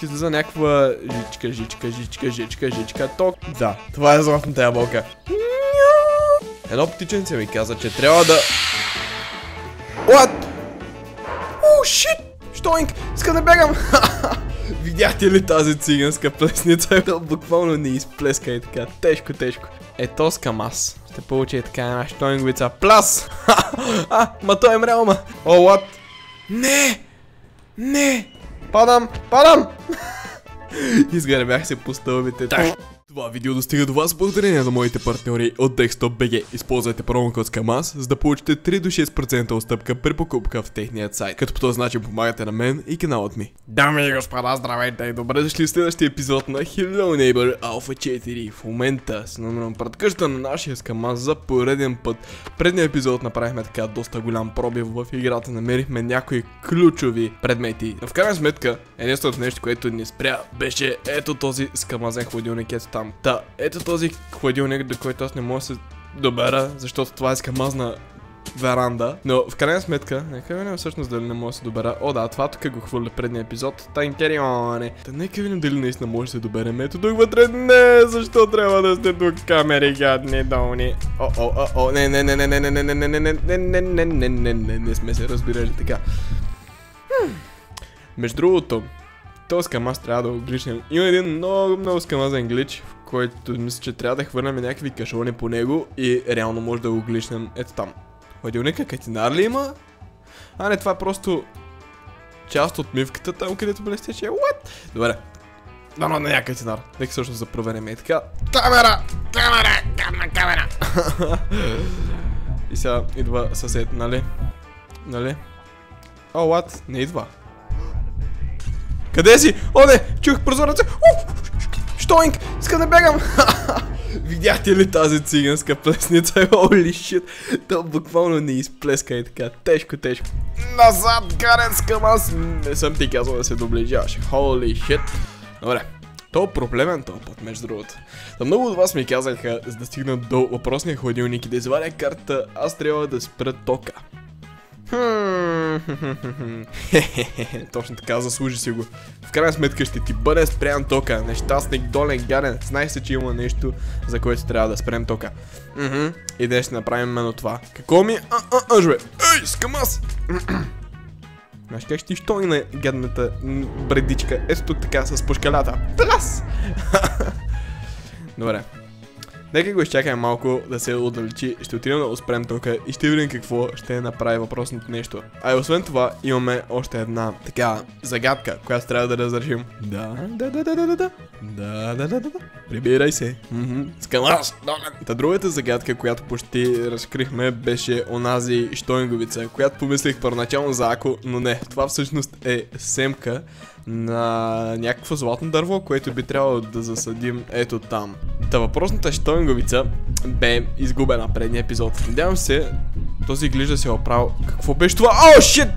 тук излиза някаква жичка, жичка, жичка, жичка, жичка, ток. Да, това е златната ябълка. Едно птиченце ми каза, че трябва да... What? О, шит! Штоинг! Иска да бегам! Видяхте ли тази циганска плесница? То буквално не изплеска и така. Тежко, тежко. Ето скамас. Ще получи и така една штоинговица. Плас! а, ма той е мрял, ма. О, what? Не! Не! Падам! Падам! Изгър бях се по стълбите. Това видео достига до вас благодарение на моите партньори от Desktop.bg. Използвайте промокод SCAMAS, за да получите 3 до 6% отстъпка при покупка в техният сайт, като по този начин помагате на мен и каналът ми. Дами и господа, здравейте и добре дошли в следващия епизод на Hello Neighbor Alpha 4. В момента се намирам пред къща на нашия SCAMAS за пореден път. Предния епизод направихме така доста голям пробив в играта, намерихме някои ключови предмети. Но в крайна сметка, единственото нещо, което ни спря, беше ето този скамазен хладилник ето там. Та, ето този хладилник, до който аз не мога да се добера, защото това е скамазна веранда. Но в крайна сметка, нека видим всъщност дали не мога да се добера. О да, това тук го хвърля предния епизод. Танкерионе. Та нека видим дали наистина може да се доберем. Ето тук вътре. Не, защо трябва да сте тук камери, гадни долни? О, о, о, о, не, не, не, не, не, не, не, не, не, не, не, не, не, не, не, не, не сме се разбирали така. Между другото, този скамаз трябва да го гличнем. Има един много, много скамазен глич, в който мисля, че трябва да хвърляме някакви кашони по него и реално може да го гличнем ето там. Хладилника катинар ли има? А не, това е просто част от мивката там, където блестеше. What? Добре. Да, но не катинар. Нека също да проверим и така. Камера! Камера! Камера! Камера! и сега идва съсед, нали? Нали? О, what? Не идва. Къде си? О, не! Чух прозореца! Штоинг! Иска да бегам! Видяхте ли тази циганска плесница? Holy shit! То буквално не изплеска и така. Тежко, тежко. Назад, гарен скъм, аз не съм ти казал да се доближаваш. Holy shit! Добре. То е проблемен този път, между другото. Да много от вас ми казаха, за да стигнат до въпросния хладилник и да извадя карта, аз трябва да спра тока. Точно така, заслужи си го. В крайна сметка ще ти бъде спрян тока. Нещастник, долен, гаден. Знай се, че има нещо, за което трябва да спрем тока. И днес ще направим именно това. Какво ми? А, а, а, бе. Ей, скамас! Знаеш как ще що и на гадната бредичка? Ето тук така с пушкалята. Плас! Добре. Нека го изчакаме малко да се отдалечи, ще отидем да успрем тока и ще видим какво ще направи въпросното нещо. А и освен това имаме още една така загадка, която трябва да разрешим. Да, да, да, да, да, да, да, да, да, да, да, Прибирай се. Скалаш, Та другата загадка, която почти разкрихме, беше онази Штойнговица, която помислих първоначално за Ако, но не. Това всъщност е семка на някакво златно дърво, което би трябвало да засадим ето там. Та въпросната штойнговица бе изгубена предния епизод. Надявам се този глиж да се е оправил. Какво беше това? О, шит!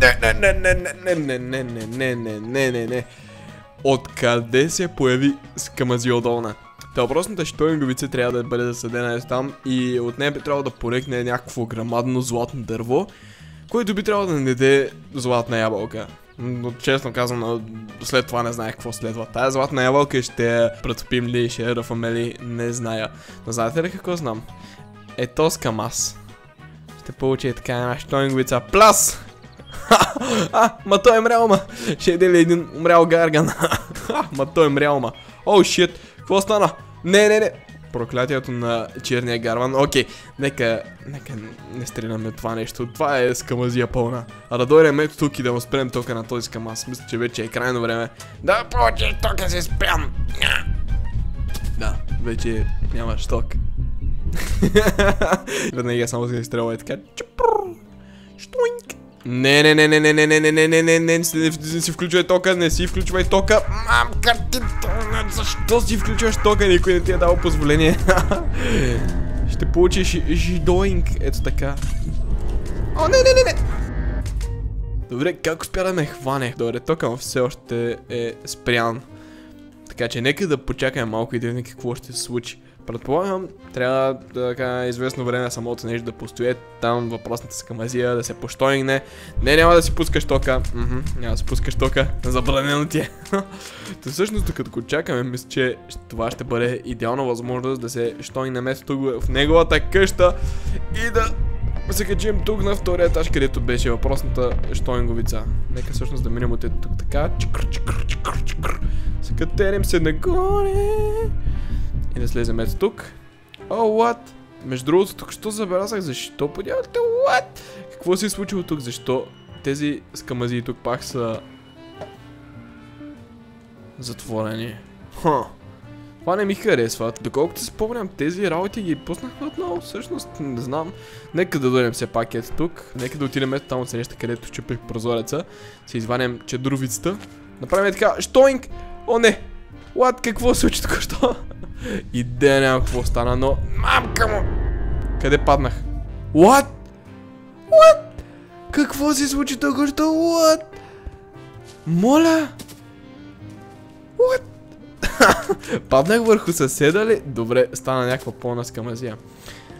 Не, не, не, не, не, не, не, не, не, не, не, не, не. Откъде се появи скамазиодолна? Та въпросната штойнговица трябва да бъде засадена там и от нея би трябвало да порекне някакво грамадно златно дърво, което би трябвало да не даде златна ябълка. Но честно казвам, след това не знаех какво следва. Тая златна ябълка ще я претопим ли, ще я ръфаме ли, не зная. Но знаете ли какво знам? Ето скамас. Ще получи така една штойнговица. Плас! а, ма той е мрял, ма. Ще еде ли един умрял гарган? ма той е мрял, ма. О, шит. Какво стана? Не, не, не проклятието на черния гарван. Окей, нека, нека не стреляме това нещо. Това е скамазия пълна. А да дойдем ето тук и да му спрем тока на този скамаз. Мисля, че вече е крайно време. Да, повече тока се спрям. Да, вече нямаш ток. Веднага само се изстрелва и така. Штуинк. Не, не, не, не, не, не, не, не, не, не, не, не, не си включвай тока, не си включвай тока. Мамка ти, защо си включваш тока? Никой не ти е дал позволение. Ще получиш жидоинг, ето така. О, не, не, не, не. Добре, как успя да ме хване? Добре, тока все още е спрян. Така че нека да почакаме малко и да видим какво ще се случи. Предполагам, трябва така известно време самото нещо да постои там въпросната скамазия, да се поштойне. Не, няма да си пускаш тока. Мхм, няма да си пускаш тока. Забранено ти е. То всъщност, докато го чакаме, мисля, че това ще бъде идеална възможност да се штойне тук в неговата къща и да се качим тук на втория етаж, където беше въпросната штойнговица. Нека всъщност да минем от ето тук така. Чикр, чикр, чикр, чикр. Се катерим се нагоре. И да слезем ето тук. О, oh, what? Между другото, тук що забелязах, защо подявате, what? Какво се е случило тук, защо тези скамази тук пак са затворени? Ха. Това не ми харесва. Доколкото се спомням, тези работи ги пуснахме отново. Всъщност, не знам. Нека да дойдем все пак ето тук. Нека да отидем ето там от среща, където чупих прозореца. Се изванем чедровицата. Направим така. Штоинг! О, не! What? Какво се случи тук? Що? Идея няма какво стана, но... Мамка му! Къде паднах? What? What? Какво се случи тук? Що? What? Моля? What? Паднах върху съседа ли? Добре, стана някаква скамазия.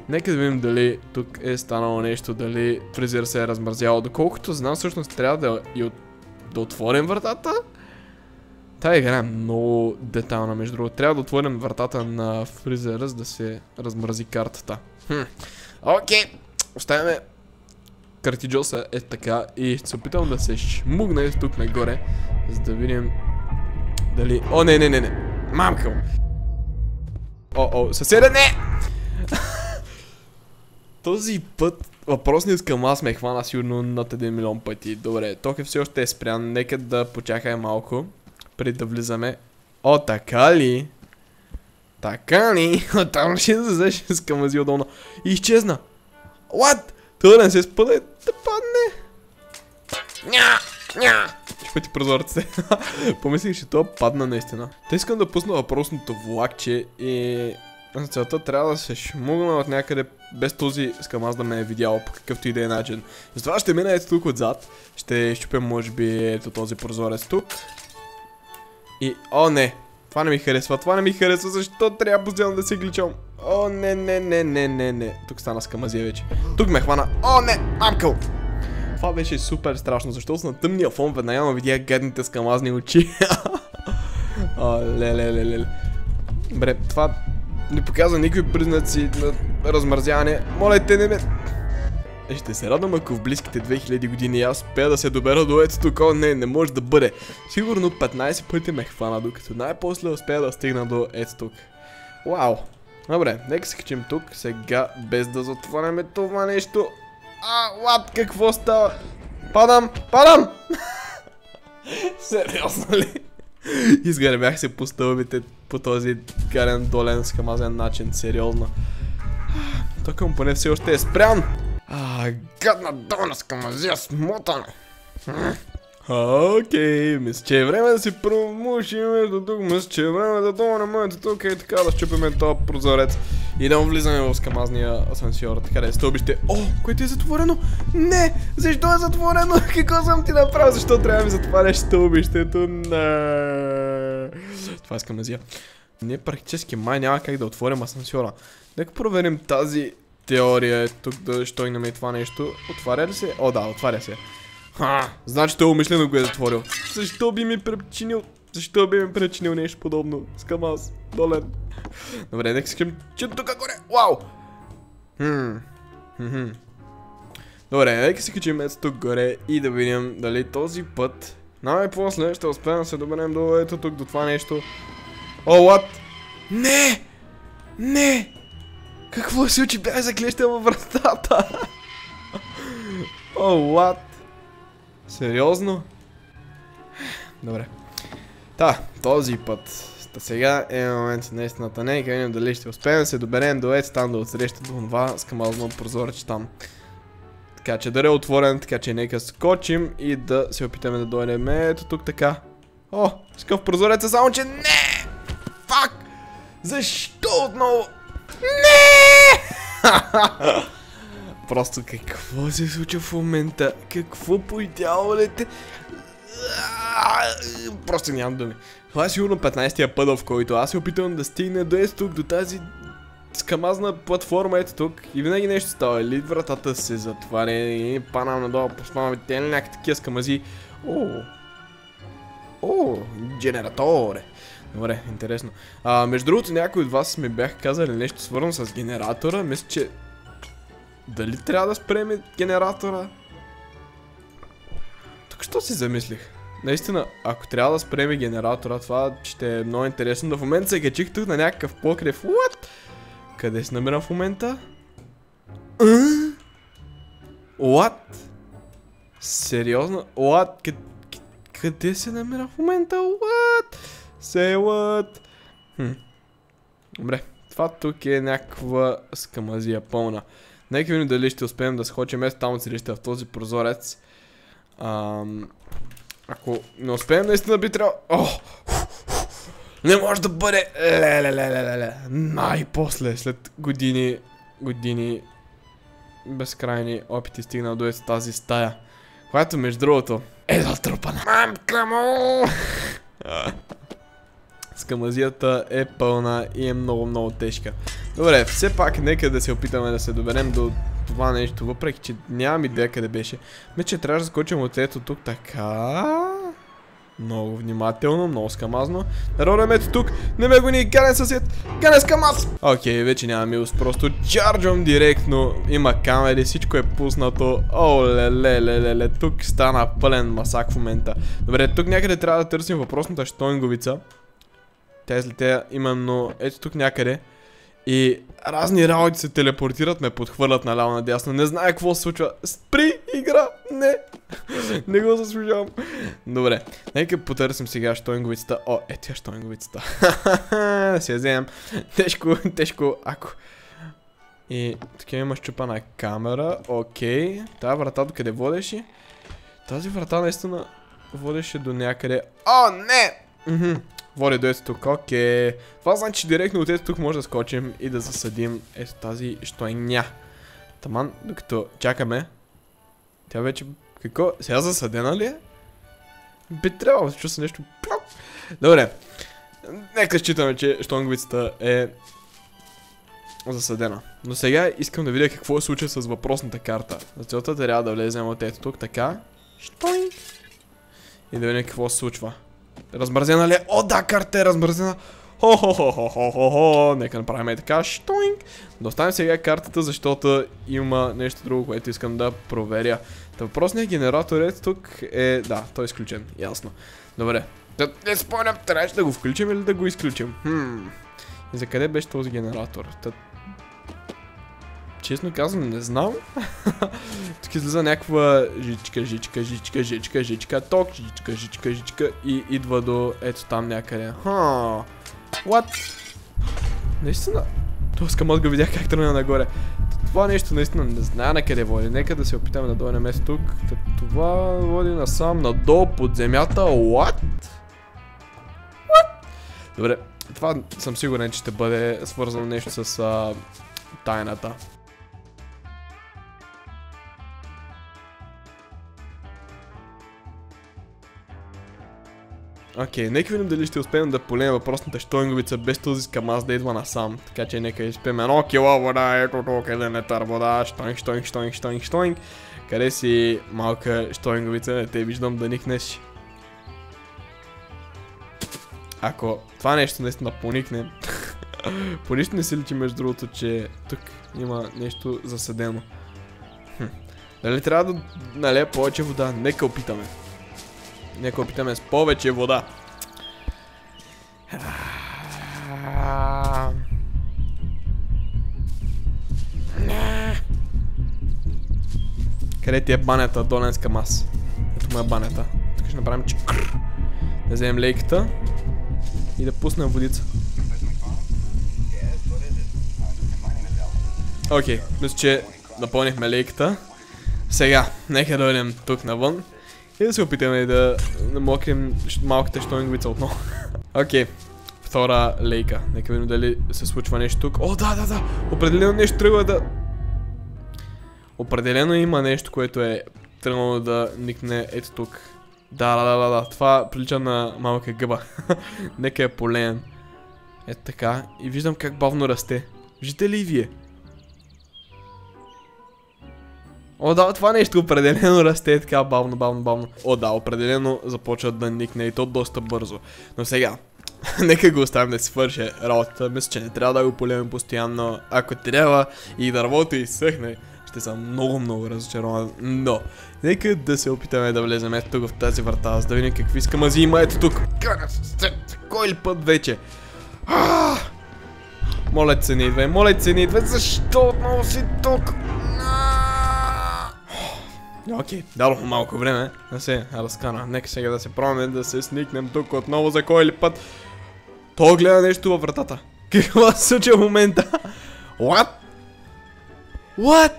Нека да видим дали тук е станало нещо, дали фризер се е размързял. Доколкото знам, всъщност трябва да, и от... да отворим вратата. Тая игра е много детална, между другото. Трябва да отворим вратата на фризера, за да се размрази картата. Хм. Окей, оставяме картиджоса е така и се опитам да се шмугна тук нагоре, за да видим дали... О, не, не, не, не. Мамка му. О, о, съседа, не! Този път въпросният към аз ме хвана сигурно над 1 милион пъти. Добре, тока все още е спрян. Нека да почакай малко. Преди да влизаме. О, така ли? Така ли? Там ще да с камази отдолу. И изчезна. What? Това не се спъде да падне. Ня! Ня! пъти прозорците. Помислих, че това падна наистина. Те искам да пусна въпросното влакче и целта трябва да се шмугна от някъде без този скамаз да ме е видял по какъвто и да е начин. Затова ще мина ето тук отзад. Ще щупя може би ето този прозорец тук. И, о не, това не ми харесва, това не ми харесва, защо трябва постоянно да се гличам? О, не, не, не, не, не, не. Тук стана скамазия вече. Тук ме хвана. О, не, мамкъл! Това беше супер страшно, защото на тъмния фон веднага видях гадните скамазни очи. О, ле, ле, ле, ле. Добре, това не показва никакви признаци на размързяване. Моля те не ме... Ще се радвам ако в близките 2000 години аз успея да се добера до ето тук. Не, не може да бъде. Сигурно 15 пъти ме хвана, докато най-после успея да стигна до ето тук. Вау. Добре, нека се качим тук сега, без да затваряме това нещо. А, лад, какво става? Падам, падам! Сериозно ли? Изгърбях се по стълбите по този гарен долен скамазен начин, сериозно. Тук му поне все още е спрян. Гадна долна скамазия смотана. Окей, мисля, че е време да си промушим ето тук, мисля, че е време да долнем ето тук и така да щупиме този прозорец. И да влизаме в скамазния асансьор, така да е стълбище. О, което е затворено? Не! Защо е затворено? Какво съм ти направил? Защо трябва да ми затваряш стълбището? Не. Това е скамазия. Не, практически май няма как да отворим асансьора. Нека проверим тази теория е тук, да що и това нещо. Отваря ли се? О, да, отваря се. Ха, значи той умишлено го е затворил. Защо би ми причинил... Защо би ми причинил нещо подобно? Скам аз. Долен. Добре, нека скрим, че тук горе. Вау! Хм. Хм. Добре, нека си качим ето тук горе и да видим дали този път най-после ще успеем да се доберем до ето тук, до това нещо. О, what? Не! Не! Какво се случи? Бях заклещен във вратата! О, what? Сериозно? Добре. Та, този път. Та сега е момент на истината. Нека видим дали ще успеем да се доберем до ето там да отсреща до това скамазно прозорче там. Така че да е отворен, така че нека скочим и да се опитаме да дойдем ето тук така. О, скъв прозорец е само че не! Фак! Защо отново? Не! Просто какво се случва в момента? Какво по идеалите? Просто нямам думи. Това е сигурно 15-тия път, в който аз се опитвам да стигна до тук, до тази скамазна платформа ето тук и винаги нещо става. Или вратата се затваря и панам надолу, поспаваме те някакви такива скамази. О, о, генераторе. Добре, интересно. А, между другото, някои от вас ми бяха казали нещо свързано с генератора. Мисля, че... Дали трябва да спреме генератора? Тук що си замислих? Наистина, ако трябва да спреме генератора, това ще е много интересно. Но в момента се качих тук на някакъв покрив. What? Къде се намирам в момента? What? Сериозно? What? Къде се намира в момента? What? What? Хм. Добре. Това тук е някаква скамазия пълна. Нека видим дали ще успеем да схочим ето там целище в този прозорец. Ам... Ако не успеем, наистина би трябвало... О! Не може да бъде... Ле-ле-ле-ле-ле. Най-после, след години... Години... Безкрайни опити стигнал до тази стая. Която между другото е затрупана. Мамка му! Скамазията е пълна и е много, много тежка. Добре, все пак нека да се опитаме да се доберем до това нещо, въпреки че нямам идея къде беше. Мисля, че трябва да скочим от ето тук така. Много внимателно, много скамазно. Народа ето тук, не ме гони, ганен съсед, ганен скамаз! Окей, вече няма милост, просто чарджвам директно, има камери, всичко е пуснато. О, леле, леле, леле, тук стана пълен масак в момента. Добре, тук някъде трябва да търсим въпросната штойнговица. Тя излетя именно ето тук някъде. И разни работи се телепортират, ме подхвърлят наляво надясно. Не знае какво се случва. Спри игра! Не! не го заслужавам. Добре, нека потърсим сега штойнговицата. О, е тя штойнговицата. да си я вземем. Тежко, тежко, ако. И така има щупана камера. Окей. Тази врата до къде водеше? Тази врата наистина водеше до някъде. О, не! Мхм. Води до ето тук, окей. Това значи, че директно от ето тук може да скочим и да засадим ето тази штойня. Таман, докато чакаме. Тя вече... Какво? Сега засадена ли е? Би трябвало, да се нещо... Добре. Нека считаме, че штонговицата е засадена. Но сега искам да видя какво се случва с въпросната карта. За целта трябва да влезем от ето тук, така. Штойнг. И да видим какво се случва. Размързена ли е? О, да, карта е размързена. Хо-хо-хо-хо-хо-хо-хо. Нека направим така. Штоинг. Да оставим сега картата, защото има нещо друго, което искам да проверя. Та въпросният генератор е тук е... Да, той е изключен. Ясно. Добре. Не спомням, трябваше да го включим или да го изключим. Хм. И за къде беше този генератор? Та, Честно казвам, не знам. Тук излиза някаква жичка, жичка, жичка, жичка, жичка, ток, жичка, жичка, жичка и идва до ето там някъде. Ха. What? Наистина? Това скамът го видях как тръгна нагоре. Това нещо наистина не знае на къде води. Нека да се опитаме да дойдем место тук. Това води насам, надолу под земята. What? What? Добре, това съм сигурен, че ще бъде свързано нещо с тайната. Окей, нека видим дали ще успеем да полеем въпросната штойнговица без този скамаз да идва насам. Така че нека изпеем едно кило вода, ето тук е летар вода, штойнг, штойнг, штойнг, штойнг, штойнг. Къде си малка штойнговица, не те виждам да никнеш. Ако това нещо наистина поникне, по нищо не се личи между другото, че тук има нещо засадено. Дали трябва да налея повече вода? Нека опитаме. Нека опитаме с повече вода. Къде ти е банята, Доленска мас? Ето му е банята. Тук ще направим чикр. Да вземем лейката и да пуснем водица. Окей, okay, мисля, че напълнихме лейката. Сега, нека дойдем тук навън и да се опитаме да намокрим малката штойнговица отново. Окей. Втора лейка. Нека видим дали се случва нещо тук. О, да, да, да. Определено нещо тръгва да... Определено има нещо, което е тръгнало да никне ето тук. Да, да, да, да, да. Това прилича на малка гъба. Нека е полеен. Ето така. И виждам как бавно расте. Виждате ли и вие? О, да, това нещо определено расте така бавно, бавно, бавно. О, да, определено започва да никне и то доста бързо. Но сега, нека го оставим да си свърши работата. Мисля, че не трябва да го полеме постоянно. Ако трябва и дървото изсъхне, ще съм много, много разочарован. Но, нека да се опитаме да влезем ето тук в тази врата, за да видим какви скамази има ето тук. Кой ли път вече? Моля се, не идвай, моля се, не идвай, защо отново си тук? Окей, okay, дадох малко време да се разкана. Нека сега да се пробваме да се сникнем тук отново за кой ли път. То гледа нещо във вратата. Какво се случи в момента? What? What?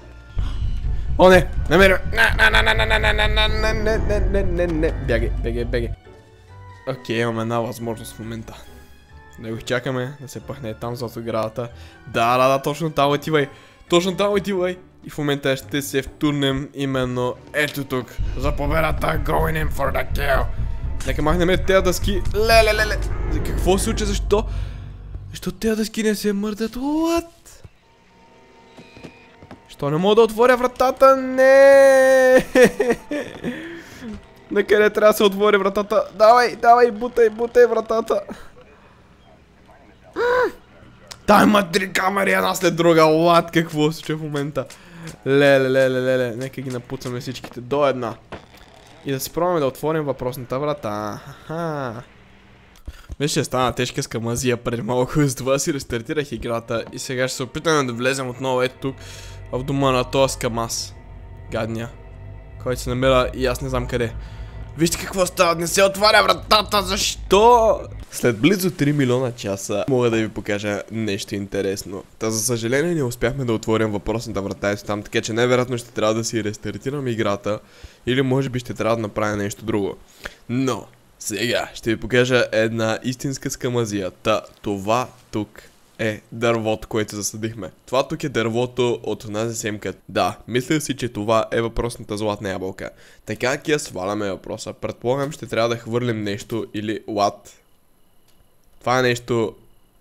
О, не! Намеря! Не, не, не, не, не, не, не, не, не, не, не, не, не, бягай, бягай, бягай. Окей, имаме една възможност в момента. Да го чакаме да се пъхне там зад оградата. Да, да, да, точно там отивай. Точно там отивай. И в момента ще се втурнем именно ето тук. За победата going in for the kill. Нека махнем тези дъски. Леле, леле. Какво се случи? Защо? Защо тези дъски не се мърдат? What? Що не мога да отворя вратата? Не! На къде трябва да се отвори вратата? Давай, давай, бутай, бутай вратата. Тай има три камери, една след друга. Лад, какво се в момента? Леле, леле, леле. Нека ги напуцаме всичките до една. И да си пробваме да отворим въпросната врата. Аха. Беше стана тежка скамазия преди малко, с това си рестартирах играта и сега ще се опитаме да влезем отново ето тук в дома на този скамаз. Гадния. Който се намира и аз не знам къде. Вижте какво става, не се отваря вратата, защо? След близо 3 милиона часа мога да ви покажа нещо интересно. Та за съжаление не успяхме да отворим въпросната врата ето там, така че най-вероятно ще трябва да си рестартирам играта или може би ще трябва да направя нещо друго. Но, сега ще ви покажа една истинска скамазия. Та, това тук е дървото, което засадихме. Това тук е дървото от онази семка. Да, мисля си, че това е въпросната златна ябълка. Така я сваляме въпроса, предполагам ще трябва да хвърлим нещо или лад. Това е нещо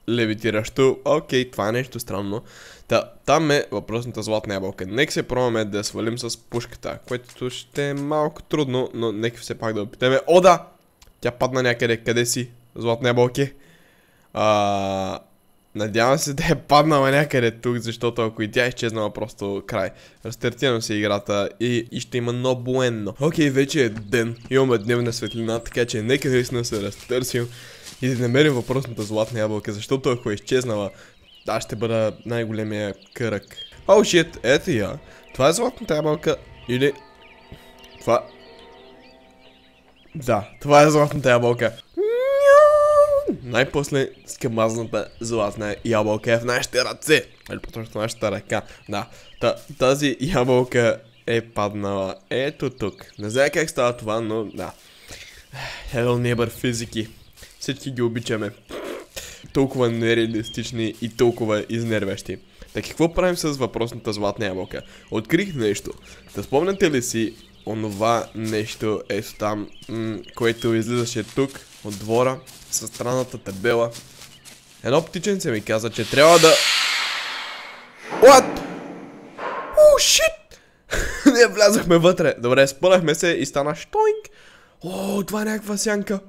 левитиращо. Окей, това е нещо странно. Та, там е въпросната златна ябълка. Нека се пробваме да свалим с пушката, което ще е малко трудно, но нека все пак да опитаме. О, да! Тя падна някъде. Къде си? Златна ябълки. А, Надявам се да е паднала някъде тук, защото ако и тя е изчезнала просто край. Разтартирам се играта и, и ще има но буенно. Окей, вече е ден. Имаме дневна светлина, така че нека наистина се разтърсим и да намерим въпросната златна ябълка, защото ако е изчезнала, аз ще бъда най-големия кръг. О, oh, шит, ето я. Това е златната ябълка или... Това... Да, това е златната ябълка. Най-после скамазната златна ябълка е в нашите ръце. Или по-точно в нашата ръка. Да. Та, тази ябълка е паднала ето тук. Не знае как става това, но да. Hello neighbor физики. Всички ги обичаме. Толкова нереалистични и толкова изнервящи. Така какво правим с въпросната златна ябълка? Открих нещо. Да спомняте ли си онова нещо ето там, което излизаше тук от двора с странната табела. Едно птиченце ми каза, че трябва да... What? О, шит! Ние влязахме вътре. Добре, спънахме се и стана штойнг. О, това е някаква сянка.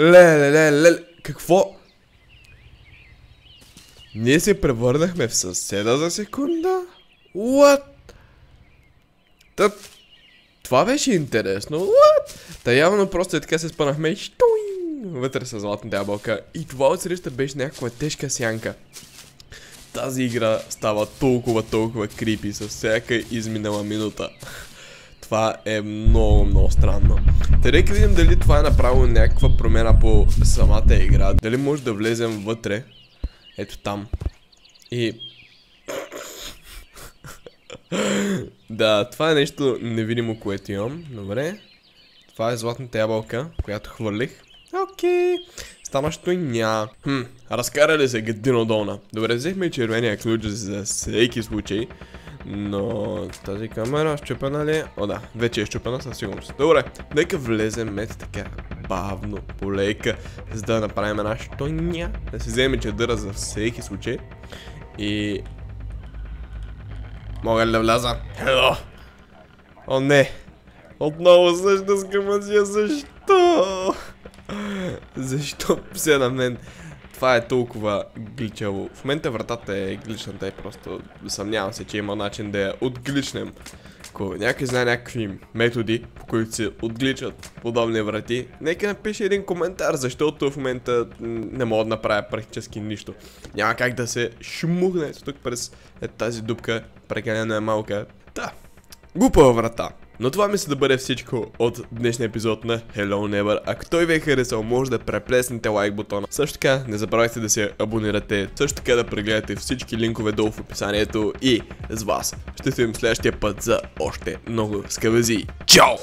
Леле, леле, леле. Какво? Ние се превърнахме в съседа за секунда? What? Та... Това беше интересно. What? Та явно просто е така се спънахме и штойнг вътре с златната ябълка. И това отсреща беше някаква тежка сянка. Тази игра става толкова, толкова крипи с всяка изминала минута. Това е много, много странно. Та нека видим дали това е направило някаква промена по самата игра. Дали може да влезем вътре. Ето там. И... да, това е нещо невидимо, което имам. Добре. Това е златната ябълка, която хвърлих. Окей. Ставащо ня. Хм, разкарали се гадино долна. Добре, взехме червения ключ за всеки случай. Но тази камера щупена ли? О да, вече е щупена със сигурност. Добре, нека влезем ето така бавно, полейка, за да направим една штоня. Да си вземем чадъра за всеки случай. И Мога ли да вляза? Hello. О, не. Отново същата скамазия, защо? Защо се на мен? Това е толкова гличаво. В момента вратата е гличната и просто съмнявам се, че има начин да я отгличнем. Ако някой знае някакви методи, по които се отгличат подобни врати, нека напише един коментар, защото в момента не мога да направя практически нищо. Няма как да се шмухне тук през е, тази дупка, прекалено е малка. Да, глупава врата. Но това мисля да бъде всичко от днешния епизод на Hello Never. Ако той ви е харесал, може да преплеснете лайк бутона. Също така, не забравяйте да се абонирате. Също така да прегледате всички линкове долу в описанието. И с вас ще се видим следващия път за още много скавези. Чао!